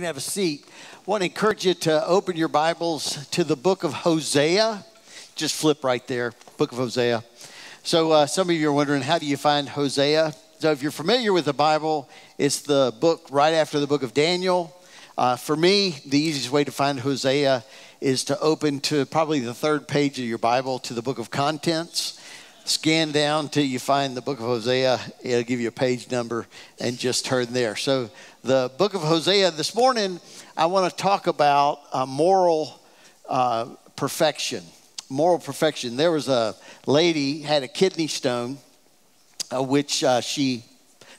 can have a seat. I want to encourage you to open your Bibles to the book of Hosea. Just flip right there, book of Hosea. So, uh, some of you are wondering, how do you find Hosea? So, if you're familiar with the Bible, it's the book right after the book of Daniel. Uh, for me, the easiest way to find Hosea is to open to probably the third page of your Bible to the book of contents scan down till you find the book of Hosea. It'll give you a page number and just turn there. So, the book of Hosea, this morning, I want to talk about uh, moral uh, perfection. Moral perfection. There was a lady had a kidney stone, uh, which uh, she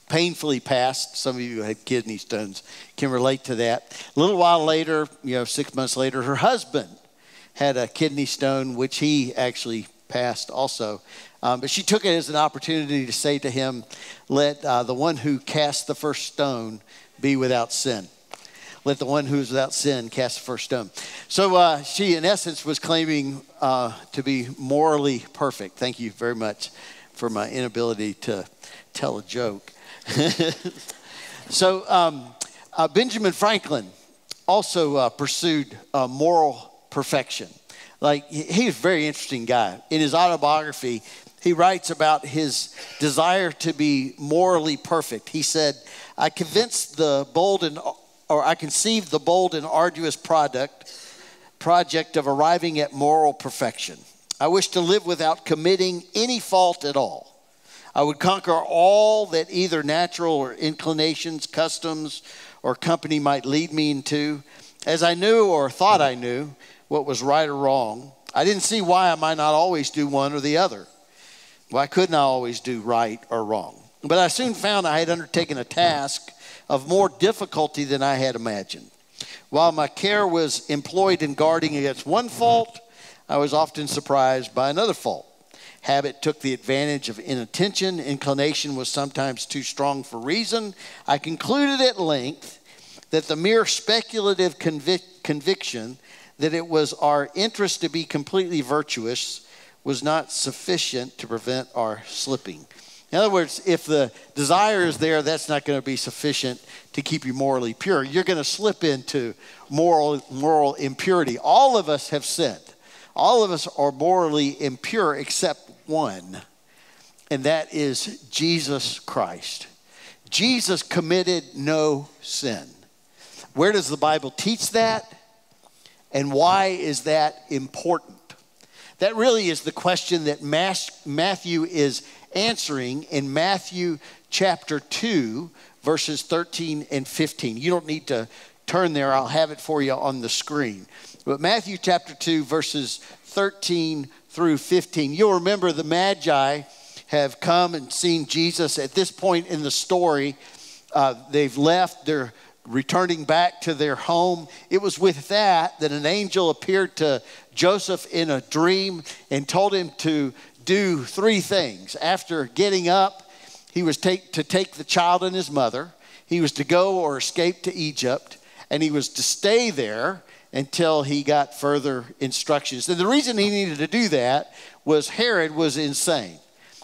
painfully passed. Some of you had kidney stones can relate to that. A little while later, you know, six months later, her husband had a kidney stone, which he actually passed also. Um, but she took it as an opportunity to say to him, Let uh, the one who cast the first stone be without sin. Let the one who is without sin cast the first stone. So uh, she, in essence, was claiming uh, to be morally perfect. Thank you very much for my inability to tell a joke. so um, uh, Benjamin Franklin also uh, pursued uh, moral perfection. Like, he's a very interesting guy. In his autobiography, he writes about his desire to be morally perfect. He said, I convinced the bold and or I conceived the bold and arduous product project of arriving at moral perfection. I wish to live without committing any fault at all. I would conquer all that either natural or inclinations, customs, or company might lead me into. As I knew or thought I knew what was right or wrong, I didn't see why I might not always do one or the other. Well, I could not I always do right or wrong. But I soon found I had undertaken a task of more difficulty than I had imagined. While my care was employed in guarding against one fault, I was often surprised by another fault. Habit took the advantage of inattention. Inclination was sometimes too strong for reason. I concluded at length that the mere speculative convic- conviction that it was our interest to be completely virtuous was not sufficient to prevent our slipping. In other words, if the desire is there, that's not going to be sufficient to keep you morally pure. You're going to slip into moral, moral impurity. All of us have sinned. All of us are morally impure except one, and that is Jesus Christ. Jesus committed no sin. Where does the Bible teach that? And why is that important? That really is the question that Matthew is answering in Matthew chapter 2, verses 13 and 15. You don't need to turn there, I'll have it for you on the screen. But Matthew chapter 2, verses 13 through 15. You'll remember the Magi have come and seen Jesus. At this point in the story, uh, they've left, they're returning back to their home. It was with that that an angel appeared to Joseph in a dream and told him to do three things. After getting up, he was take, to take the child and his mother, he was to go or escape to Egypt, and he was to stay there until he got further instructions. And the reason he needed to do that was Herod was insane.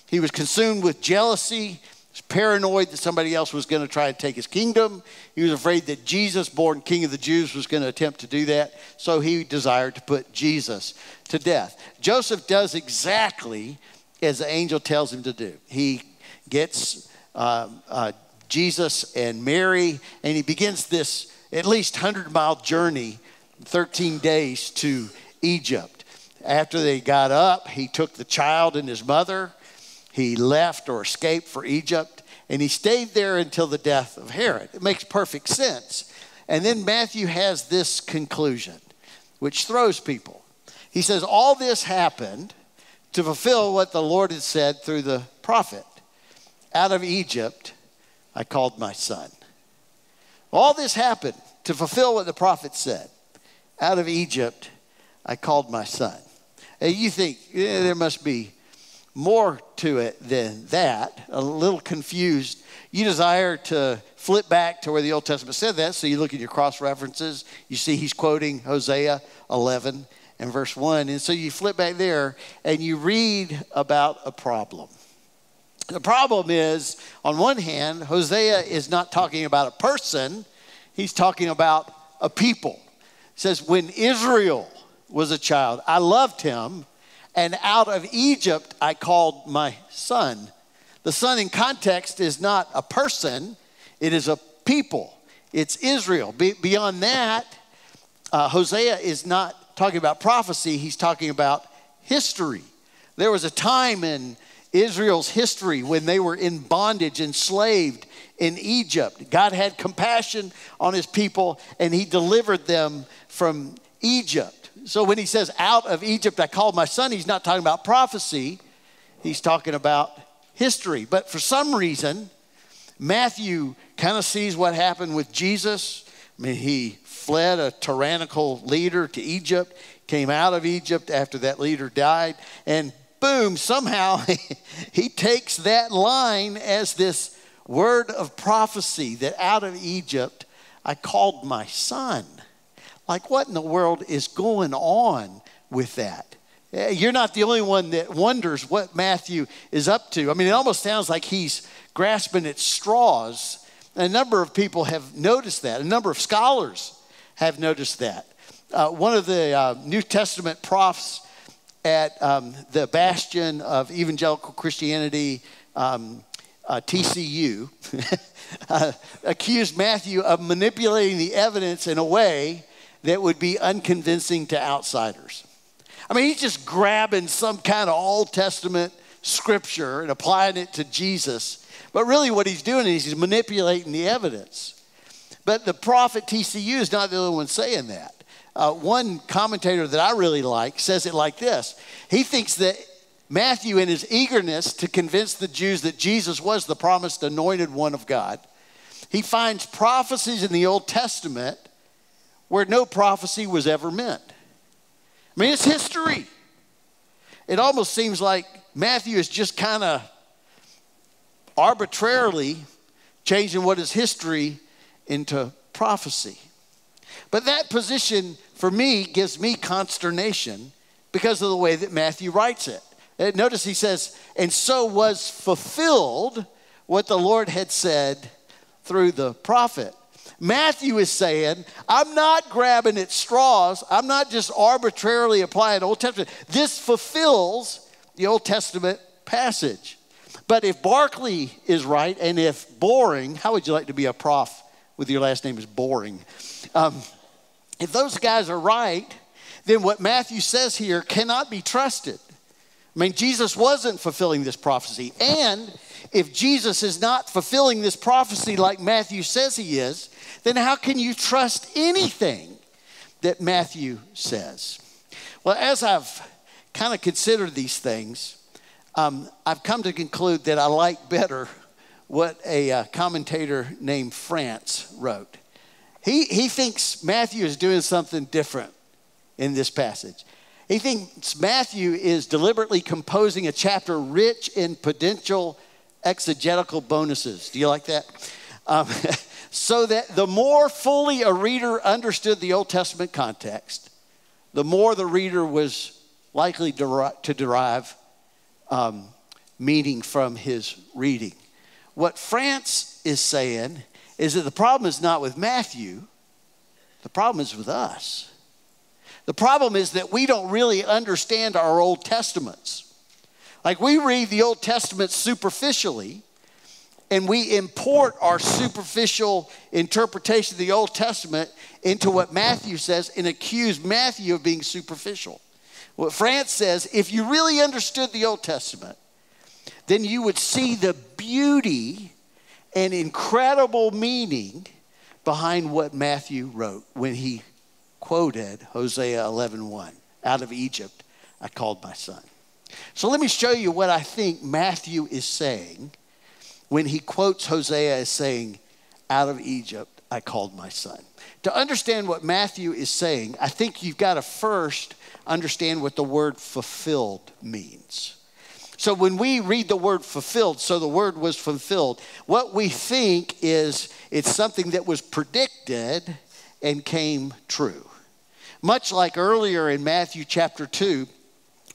He was consumed with jealousy was paranoid that somebody else was going to try to take his kingdom. He was afraid that Jesus, born King of the Jews, was going to attempt to do that. So he desired to put Jesus to death. Joseph does exactly as the angel tells him to do. He gets uh, uh, Jesus and Mary, and he begins this at least 100 mile journey, 13 days to Egypt. After they got up, he took the child and his mother he left or escaped for Egypt, and he stayed there until the death of Herod. It makes perfect sense. And then Matthew has this conclusion, which throws people. He says, All this happened to fulfill what the Lord had said through the prophet Out of Egypt, I called my son. All this happened to fulfill what the prophet said Out of Egypt, I called my son. And you think yeah, there must be more to it than that, a little confused. You desire to flip back to where the Old Testament said that, so you look at your cross references. You see he's quoting Hosea 11 and verse 1. And so you flip back there and you read about a problem. The problem is, on one hand, Hosea is not talking about a person, he's talking about a people. It says, When Israel was a child, I loved him, and out of Egypt I called my son. The son in context is not a person, it is a people. It's Israel. Be- beyond that, uh, Hosea is not talking about prophecy, he's talking about history. There was a time in Israel's history when they were in bondage, enslaved in Egypt. God had compassion on his people and he delivered them from Egypt. So when he says, Out of Egypt I called my son, he's not talking about prophecy, he's talking about history. But for some reason, Matthew kind of sees what happened with Jesus. I mean, he fled a tyrannical leader to Egypt, came out of Egypt after that leader died, and boom, somehow he takes that line as this word of prophecy that out of Egypt I called my son. Like, what in the world is going on with that? Eh, you're not the only one that wonders what Matthew is up to. I mean, it almost sounds like he's grasping at straws. A number of people have noticed that. A number of scholars have noticed that. Uh, one of the uh, New Testament profs at um, the bastion of evangelical Christianity, um, uh, TCU, uh, accused Matthew of manipulating the evidence in a way that would be unconvincing to outsiders. I mean, he's just grabbing some kind of Old Testament scripture and applying it to Jesus. But really, what he's doing is he's manipulating the evidence. But the prophet TCU is not the only one saying that. Uh, one commentator that I really like says it like this He thinks that Matthew, in his eagerness to convince the Jews that Jesus was the promised anointed one of God, he finds prophecies in the Old Testament where no prophecy was ever meant. I mean, it's history. It almost seems like Matthew is just kind of arbitrarily changing what is history into prophecy. But that position for me gives me consternation because of the way that Matthew writes it. Uh, notice he says, and so was fulfilled what the Lord had said through the prophet. Matthew is saying, I'm not grabbing at straws. I'm not just arbitrarily applying Old Testament. This fulfills the Old Testament passage. But if Barclay is right and if Boring, how would you like to be a prof with your last name is Boring? Um, if those guys are right, then what Matthew says here cannot be trusted. I mean, Jesus wasn't fulfilling this prophecy. And if Jesus is not fulfilling this prophecy like Matthew says he is, then how can you trust anything that Matthew says? Well, as I've kind of considered these things, um, I've come to conclude that I like better what a uh, commentator named France wrote. He, he thinks Matthew is doing something different in this passage. He thinks Matthew is deliberately composing a chapter rich in potential exegetical bonuses. Do you like that? Um, so that the more fully a reader understood the Old Testament context, the more the reader was likely to derive um, meaning from his reading. What France is saying is that the problem is not with Matthew, the problem is with us. The problem is that we don't really understand our Old Testaments. Like we read the Old Testament superficially, and we import our superficial interpretation of the Old Testament into what Matthew says and accuse Matthew of being superficial. What France says if you really understood the Old Testament, then you would see the beauty and incredible meaning behind what Matthew wrote when he quoted Hosea 11:1, out of Egypt I called my son. So let me show you what I think Matthew is saying when he quotes Hosea as saying, Out of Egypt I called my son. To understand what Matthew is saying, I think you've got to first understand what the word fulfilled means. So when we read the word fulfilled, so the word was fulfilled, what we think is it's something that was predicted and came true. Much like earlier in Matthew chapter 2,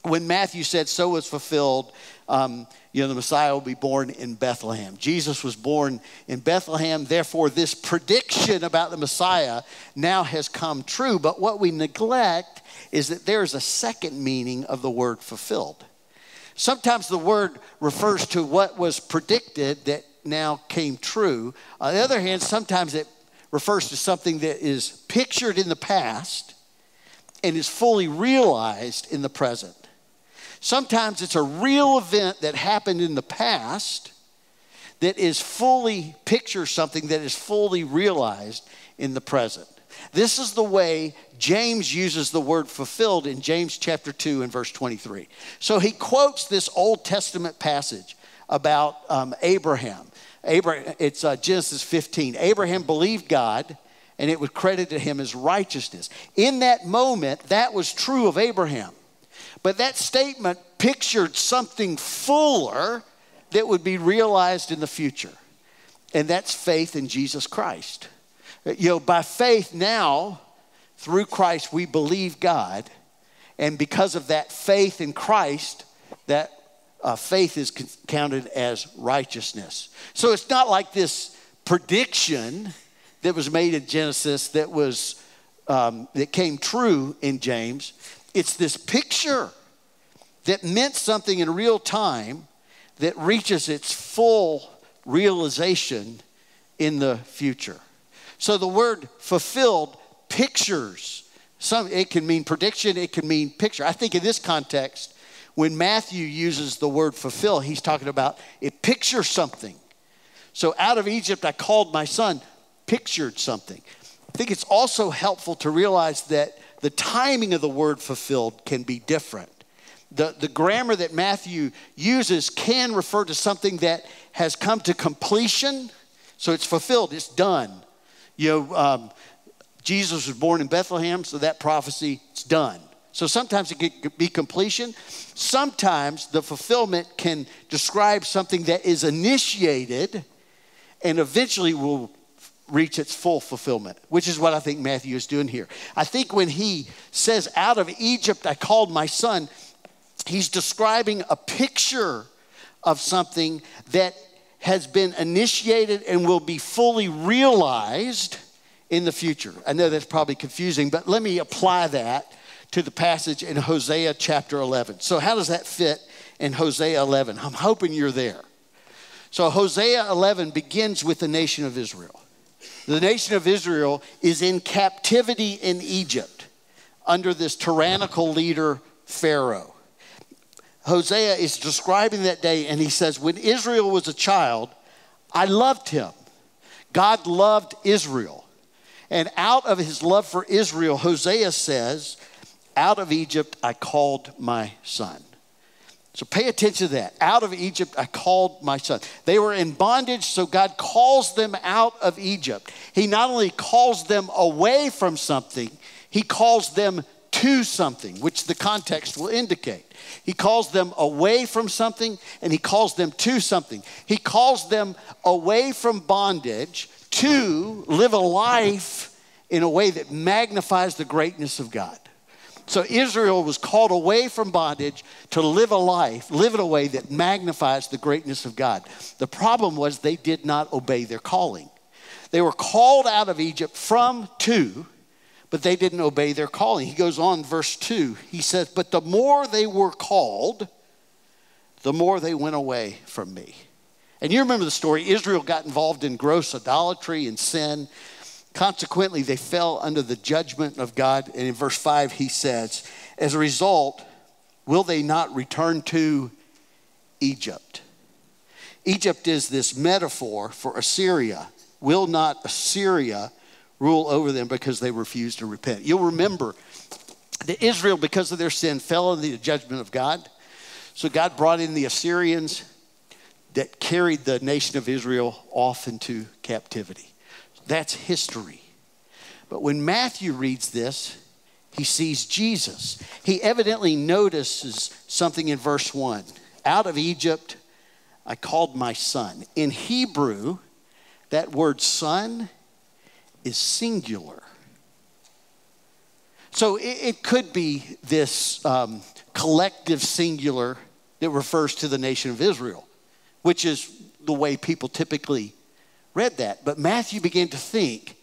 when Matthew said, so was fulfilled, um, you know, the Messiah will be born in Bethlehem. Jesus was born in Bethlehem. Therefore, this prediction about the Messiah now has come true. But what we neglect is that there's a second meaning of the word fulfilled. Sometimes the word refers to what was predicted that now came true. On the other hand, sometimes it refers to something that is pictured in the past and is fully realized in the present. Sometimes it's a real event that happened in the past that is fully picture something that is fully realized in the present. This is the way James uses the word fulfilled in James chapter 2 and verse 23. So he quotes this Old Testament passage about um, Abraham. Abraham. It's uh, Genesis 15. Abraham believed God and it was credited to him as righteousness. In that moment, that was true of Abraham. But that statement pictured something fuller that would be realized in the future. And that's faith in Jesus Christ. You know, by faith now, through Christ, we believe God. And because of that faith in Christ, that uh, faith is counted as righteousness. So it's not like this prediction that was made in Genesis that was um, that came true in James. It's this picture that meant something in real time that reaches its full realization in the future. So the word fulfilled pictures some it can mean prediction, it can mean picture. I think in this context, when Matthew uses the word fulfill, he's talking about it pictures something. So out of Egypt I called my son, pictured something. I think it's also helpful to realize that the timing of the word fulfilled can be different. The, the grammar that Matthew uses can refer to something that has come to completion. So it's fulfilled, it's done. You know, um, Jesus was born in Bethlehem, so that prophecy, it's done. So sometimes it can be completion. Sometimes the fulfillment can describe something that is initiated and eventually will reach its full fulfillment, which is what I think Matthew is doing here. I think when he says, Out of Egypt I called my son, he's describing a picture of something that has been initiated and will be fully realized in the future. I know that's probably confusing, but let me apply that to the passage in Hosea chapter 11. So, how does that fit in Hosea 11? I'm hoping you're there. So, Hosea 11 begins with the nation of Israel. The nation of Israel is in captivity in Egypt under this tyrannical leader, Pharaoh. Hosea is describing that day, and he says, When Israel was a child, I loved him. God loved Israel. And out of his love for Israel, Hosea says, Out of Egypt I called my son. So pay attention to that. Out of Egypt, I called my son. They were in bondage, so God calls them out of Egypt. He not only calls them away from something, He calls them to something, which the context will indicate. He calls them away from something and He calls them to something. He calls them away from bondage to live a life in a way that magnifies the greatness of God. So Israel was called away from bondage to live a life, live in a way that magnifies the greatness of God. The problem was they did not obey their calling. They were called out of Egypt from to, but they didn't obey their calling. He goes on, verse 2. He says, But the more they were called, the more they went away from me. And you remember the story Israel got involved in gross idolatry and sin. Consequently, they fell under the judgment of God. And in verse 5, he says, As a result, will they not return to Egypt? Egypt is this metaphor for Assyria. Will not Assyria rule over them because they refuse to repent? You'll remember that Israel, because of their sin, fell under the judgment of God. So God brought in the Assyrians that carried the nation of Israel off into captivity. That's history. But when Matthew reads this, he sees Jesus. He evidently notices something in verse 1. Out of Egypt, I called my son. In Hebrew, that word son is singular. So it, it could be this um, collective singular that refers to the nation of Israel, which is the way people typically read that. But Matthew began to think,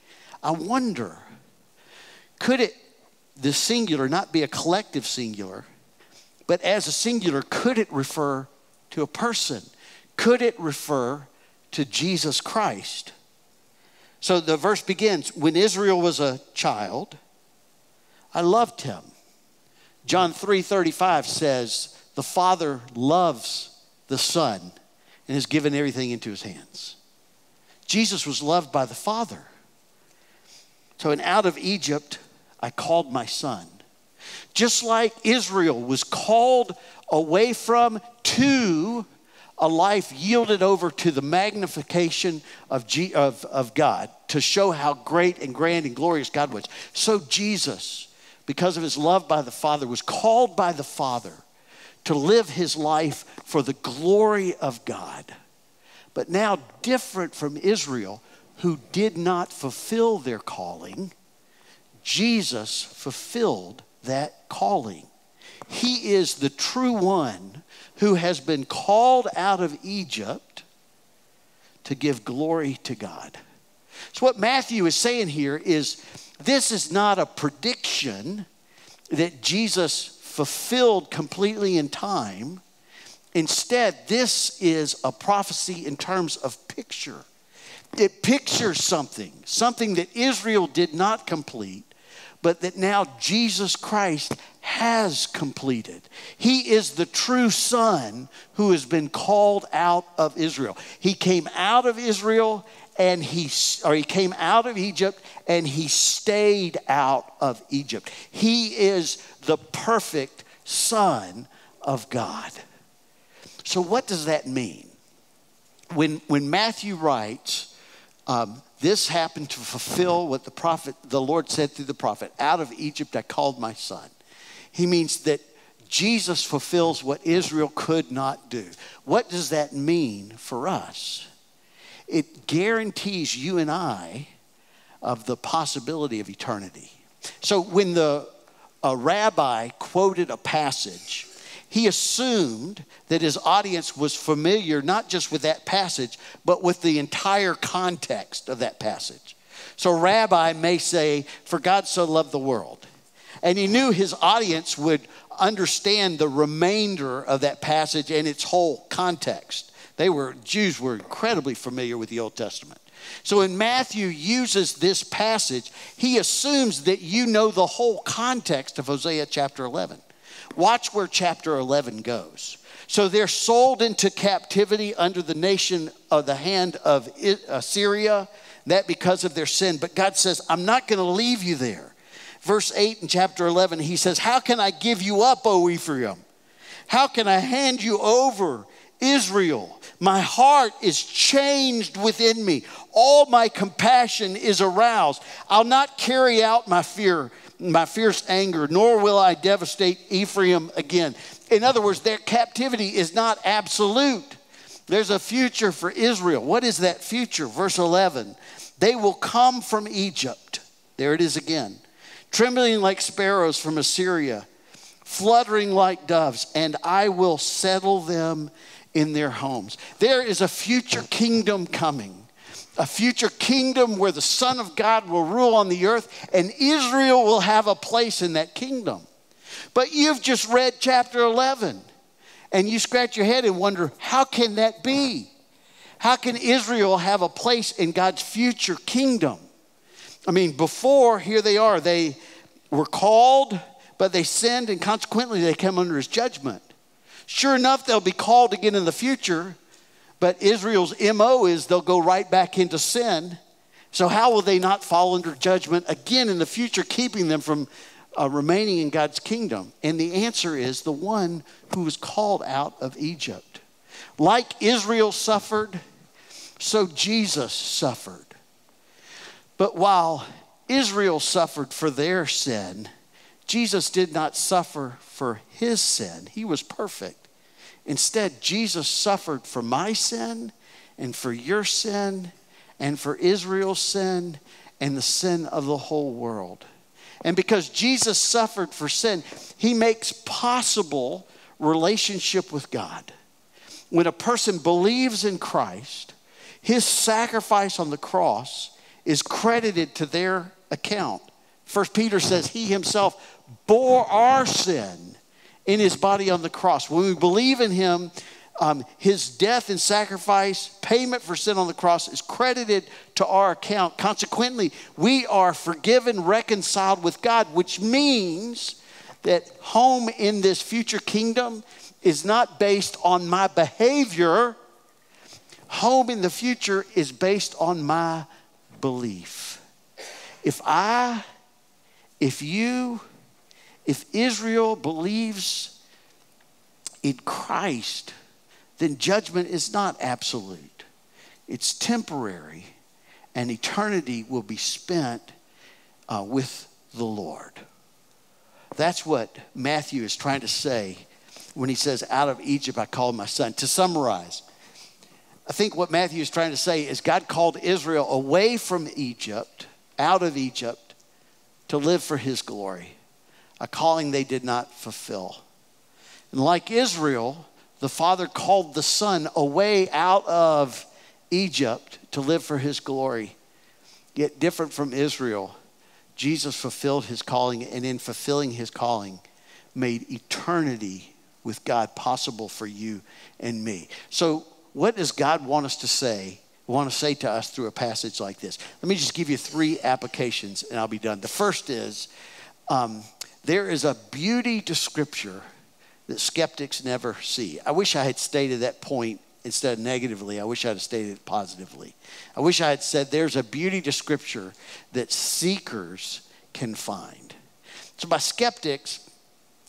I wonder, could it, the singular, not be a collective singular, but as a singular, could it refer to a person? Could it refer to Jesus Christ? So the verse begins When Israel was a child, I loved him. John 3:35 says, "The Father loves the Son and has given everything into his hands." Jesus was loved by the Father. So, and out of Egypt, I called my son. Just like Israel was called away from to a life yielded over to the magnification of, G, of, of God to show how great and grand and glorious God was. So Jesus, because of his love by the Father, was called by the Father to live his life for the glory of God. But now, different from Israel, who did not fulfill their calling, Jesus fulfilled that calling. He is the true one who has been called out of Egypt to give glory to God. So, what Matthew is saying here is this is not a prediction that Jesus fulfilled completely in time. Instead, this is a prophecy in terms of picture. It pictures something, something that Israel did not complete, but that now Jesus Christ has completed. He is the true son who has been called out of Israel. He came out of Israel and he or he came out of Egypt and he stayed out of Egypt. He is the perfect son of God. So what does that mean? When when Matthew writes um, this happened to fulfill what the prophet, the Lord said through the prophet Out of Egypt I called my son. He means that Jesus fulfills what Israel could not do. What does that mean for us? It guarantees you and I of the possibility of eternity. So when the a rabbi quoted a passage he assumed that his audience was familiar not just with that passage, but with the entire context of that passage. So, rabbi may say, For God so loved the world. And he knew his audience would understand the remainder of that passage and its whole context. They were, Jews were incredibly familiar with the Old Testament. So when Matthew uses this passage, he assumes that you know the whole context of Hosea chapter 11. Watch where chapter 11 goes. So they're sold into captivity under the nation of the hand of Assyria, that because of their sin. But God says, I'm not going to leave you there. Verse 8 in chapter 11, he says, How can I give you up, O Ephraim? How can I hand you over, Israel? My heart is changed within me. All my compassion is aroused. I'll not carry out my fear my fierce anger, nor will I devastate Ephraim again. In other words, their captivity is not absolute. There's a future for Israel. What is that future? Verse 11 They will come from Egypt. There it is again. Trembling like sparrows from Assyria, fluttering like doves, and I will settle them in their homes. There is a future kingdom coming a future kingdom where the Son of God will rule on the earth and Israel will have a place in that kingdom. But you've just read chapter 11 and you scratch your head and wonder, how can that be? How can Israel have a place in God's future kingdom? I mean, before, here they are, they were called, but they sinned, and consequently they come under his judgment. Sure enough, they'll be called again in the future, but Israel's MO is they'll go right back into sin. So, how will they not fall under judgment again in the future, keeping them from uh, remaining in God's kingdom? And the answer is the one who was called out of Egypt. Like Israel suffered, so Jesus suffered. But while Israel suffered for their sin, Jesus did not suffer for his sin. He was perfect. Instead, Jesus suffered for my sin and for your sin and for Israel's sin and the sin of the whole world. And because Jesus suffered for sin, he makes possible relationship with God. When a person believes in Christ, his sacrifice on the cross is credited to their account. First Peter says he himself bore our sin in his body on the cross. When we believe in him, um, his death and sacrifice, payment for sin on the cross is credited to our account. Consequently, we are forgiven, reconciled with God, which means that home in this future kingdom is not based on my behavior. Home in the future is based on my belief. If I, if you, if Israel believes in Christ, then judgment is not absolute, it's temporary, and eternity will be spent uh, with the Lord. That's what Matthew is trying to say when he says, Out of Egypt I called my son. To summarize, I think what Matthew is trying to say is God called Israel away from Egypt, out of Egypt, to live for his glory, a calling they did not fulfill. And like Israel, the Father called the Son away out of Egypt to live for his glory. Yet, different from Israel, Jesus fulfilled his calling, and in fulfilling his calling, made eternity with God possible for you and me. So, what does God want us to say, want to say to us through a passage like this? Let me just give you three applications and I'll be done. The first is um, there is a beauty to Scripture that skeptics never see. I wish I had stated that point instead of negatively. I wish I had stated it positively. I wish I had said there's a beauty to Scripture that seekers can find. So, by skeptics,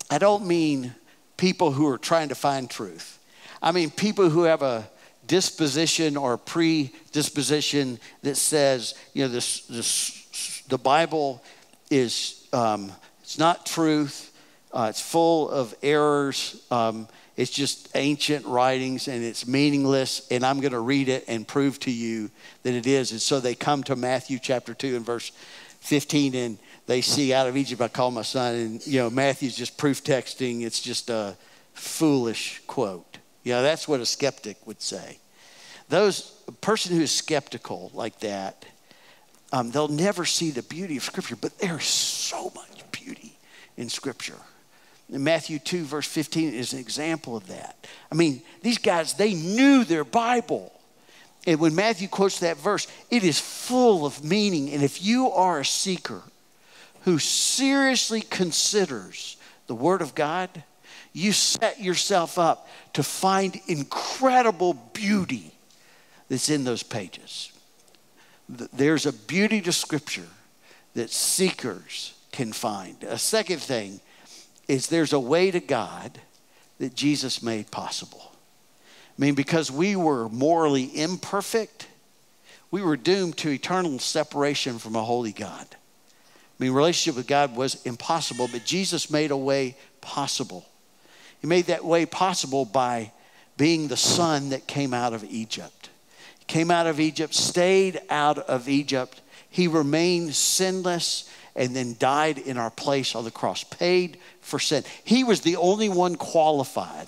I don't mean people who are trying to find truth. I mean, people who have a disposition or predisposition that says, you know, this, this, the Bible is, um, it's not truth, uh, it's full of errors. Um, it's just ancient writings and it's meaningless, and I'm going to read it and prove to you that it is. And so they come to Matthew chapter 2 and verse 15, and they see out of Egypt I call my son. And, you know, Matthew's just proof texting. It's just a foolish quote. You know, that's what a skeptic would say. Those, a person who is skeptical like that, um, they'll never see the beauty of Scripture, but there's so much in Scripture. Matthew 2, verse 15 is an example of that. I mean, these guys, they knew their Bible. And when Matthew quotes that verse, it is full of meaning. And if you are a seeker who seriously considers the Word of God, you set yourself up to find incredible beauty that's in those pages. There's a beauty to Scripture that seekers can find. A second thing is there's a way to God that Jesus made possible. I mean, because we were morally imperfect, we were doomed to eternal separation from a holy God. I mean, relationship with God was impossible, but Jesus made a way possible. He made that way possible by being the son that came out of Egypt. He came out of Egypt, stayed out of Egypt. He remained sinless and then died in our place on the cross, paid for sin. He was the only one qualified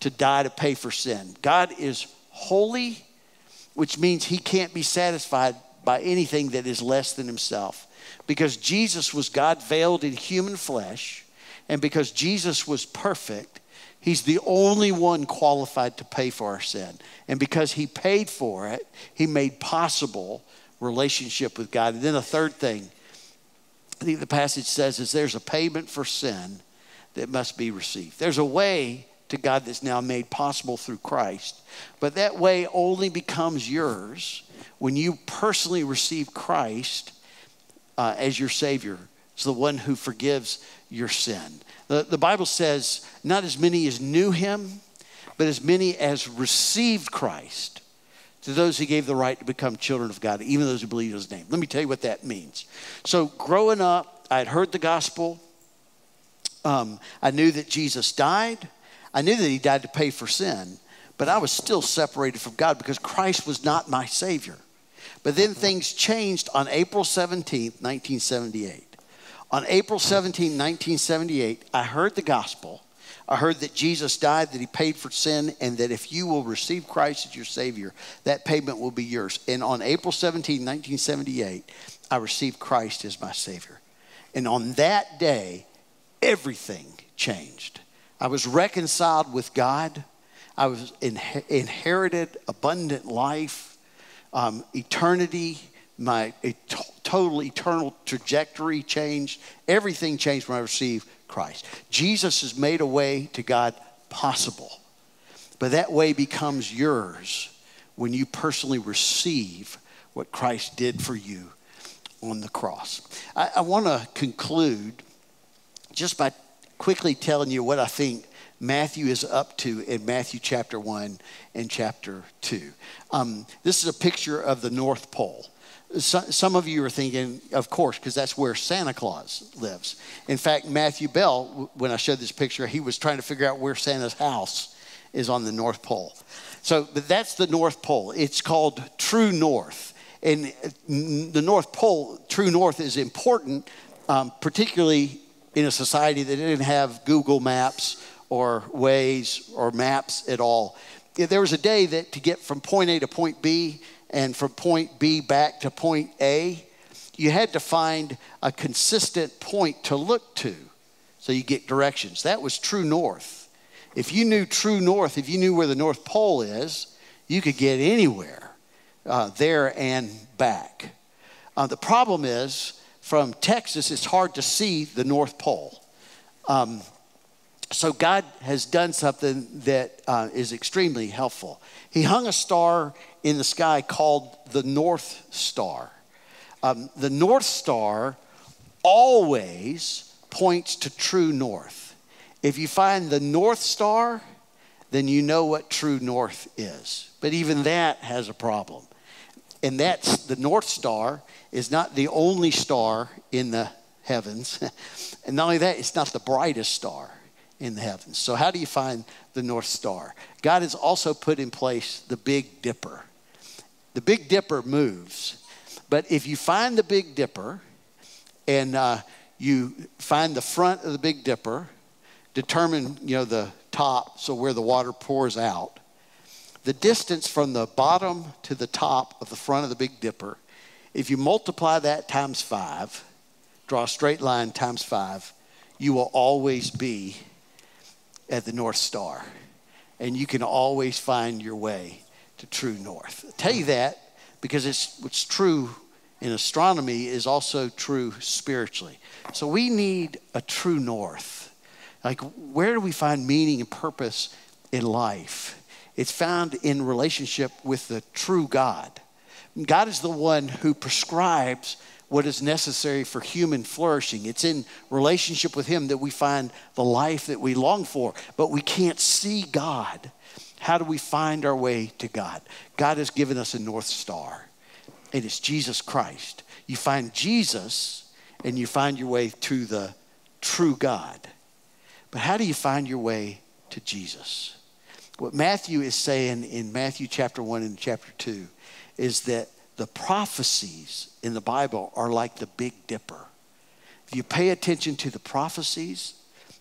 to die to pay for sin. God is holy, which means he can't be satisfied by anything that is less than himself. Because Jesus was God veiled in human flesh, and because Jesus was perfect, he's the only one qualified to pay for our sin. And because he paid for it, he made possible relationship with God. And then a third thing, think the passage says is there's a payment for sin that must be received. There's a way to God that's now made possible through Christ. But that way only becomes yours when you personally receive Christ uh, as your Savior. It's the one who forgives your sin. The, the Bible says, not as many as knew him, but as many as received Christ. To those he gave the right to become children of God, even those who believe in his name. Let me tell you what that means. So, growing up, I had heard the gospel. Um, I knew that Jesus died. I knew that he died to pay for sin, but I was still separated from God because Christ was not my Savior. But then things changed on April 17th, 1978. On April 17, 1978, I heard the gospel. I heard that Jesus died, that he paid for sin, and that if you will receive Christ as your Savior, that payment will be yours. And on April 17, 1978, I received Christ as my Savior. And on that day, everything changed. I was reconciled with God. I was in, inherited abundant life, um, eternity. My total eternal trajectory changed. Everything changed when I received Christ. Jesus has made a way to God possible, but that way becomes yours when you personally receive what Christ did for you on the cross. I, I want to conclude just by quickly telling you what I think Matthew is up to in Matthew chapter 1 and chapter 2. Um, this is a picture of the North Pole. So, some of you are thinking, of course, because that's where Santa Claus lives. In fact, Matthew Bell, when I showed this picture, he was trying to figure out where Santa's house is on the North Pole. So, but that's the North Pole. It's called True North. And the North Pole, True North, is important, um, particularly in a society that didn't have Google Maps or Waze or maps at all. There was a day that to get from point A to point B and from point B back to point A, you had to find a consistent point to look to so you get directions. That was true north. If you knew true north, if you knew where the North Pole is, you could get anywhere uh, there and back. Uh, the problem is, from Texas, it's hard to see the North Pole. Um, so God has done something that uh, is extremely helpful. He hung a star in the sky called the North Star. Um, the North Star always points to true north. If you find the North Star, then you know what true north is. But even that has a problem. And that's the North Star is not the only star in the heavens. and not only that, it's not the brightest star in the heavens. So, how do you find the North Star? God has also put in place the Big Dipper. The Big Dipper moves, but if you find the Big Dipper and uh, you find the front of the Big Dipper, determine you know the top, so where the water pours out. The distance from the bottom to the top of the front of the Big Dipper, if you multiply that times five, draw a straight line times five, you will always be at the North Star. And you can always find your way to true north. I tell you that because it's what's true in astronomy is also true spiritually. So we need a true north. Like, where do we find meaning and purpose in life? It's found in relationship with the true God. God is the one who prescribes what is necessary for human flourishing. It's in relationship with Him that we find the life that we long for, but we can't see God. How do we find our way to God? God has given us a North Star, and it's Jesus Christ. You find Jesus, and you find your way to the true God. But how do you find your way to Jesus? What Matthew is saying in Matthew chapter 1 and chapter 2 is that the prophecies in the Bible are like the Big Dipper. If you pay attention to the prophecies,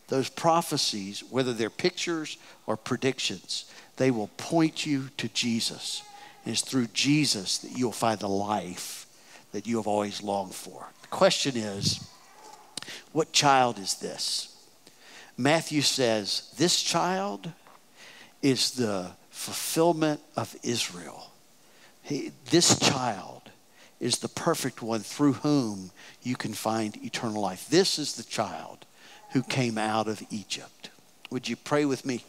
those prophecies, whether they're pictures or predictions, they will point you to Jesus. And it's through Jesus that you'll find the life that you have always longed for. The question is, what child is this? Matthew says, This child is the fulfillment of Israel. He, this child is the perfect one through whom you can find eternal life. This is the child who came out of Egypt. Would you pray with me?